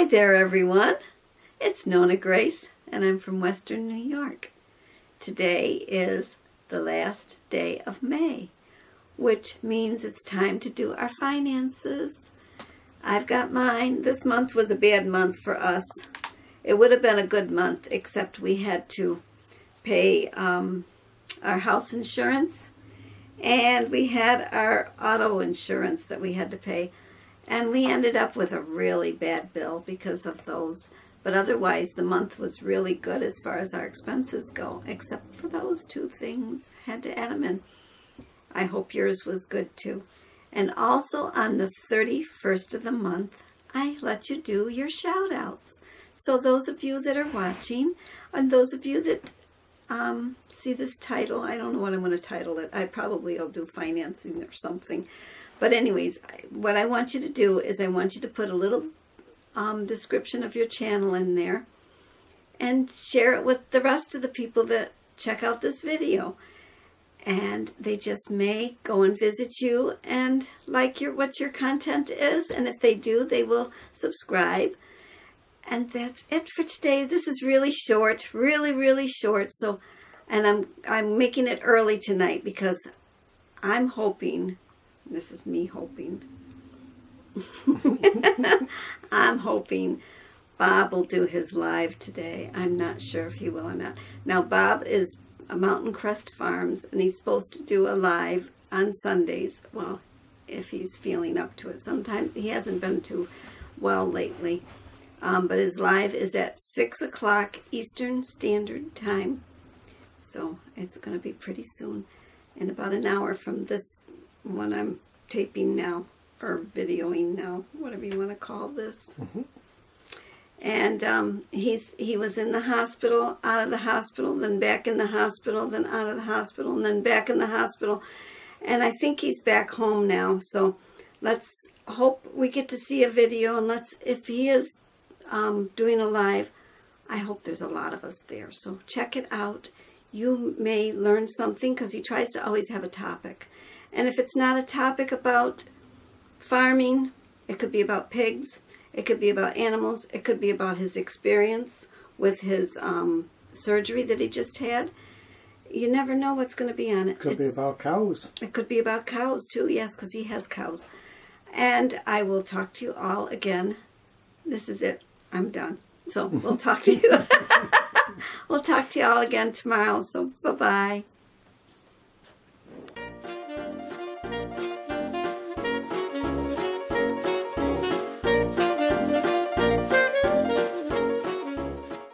Hi there, everyone. It's Nonna Grace, and I'm from Western New York. Today is the last day of May, which means it's time to do our finances. I've got mine. This month was a bad month for us. It would have been a good month, except we had to pay um, our house insurance, and we had our auto insurance that we had to pay. And we ended up with a really bad bill because of those. But otherwise, the month was really good as far as our expenses go, except for those two things. Had to add them in. I hope yours was good too. And also on the 31st of the month, I let you do your shout outs. So those of you that are watching, and those of you that um, see this title, I don't know what I'm going to title it. I probably will do financing or something. But anyways, what I want you to do is I want you to put a little um, description of your channel in there and share it with the rest of the people that check out this video. And they just may go and visit you and like your what your content is. And if they do, they will subscribe. And that's it for today. This is really short, really, really short. So, and I'm I'm making it early tonight because I'm hoping this is me hoping. I'm hoping Bob will do his live today. I'm not sure if he will or not. Now, Bob is a Mountain Crest Farms, and he's supposed to do a live on Sundays. Well, if he's feeling up to it. Sometimes he hasn't been too well lately. Um, but his live is at 6 o'clock Eastern Standard Time. So it's going to be pretty soon. In about an hour from this one I'm taping now, or videoing now, whatever you want to call this. Mm -hmm. And um, he's he was in the hospital, out of the hospital, then back in the hospital, then out of the hospital, and then back in the hospital. And I think he's back home now. So let's hope we get to see a video. And let's, if he is um, doing a live, I hope there's a lot of us there. So check it out. You may learn something because he tries to always have a topic. And if it's not a topic about farming, it could be about pigs, it could be about animals, it could be about his experience with his um, surgery that he just had. You never know what's going to be on it. It could it's, be about cows. It could be about cows too, yes, because he has cows. And I will talk to you all again. This is it. I'm done. So we'll talk to you. we'll talk to you all again tomorrow. So bye-bye.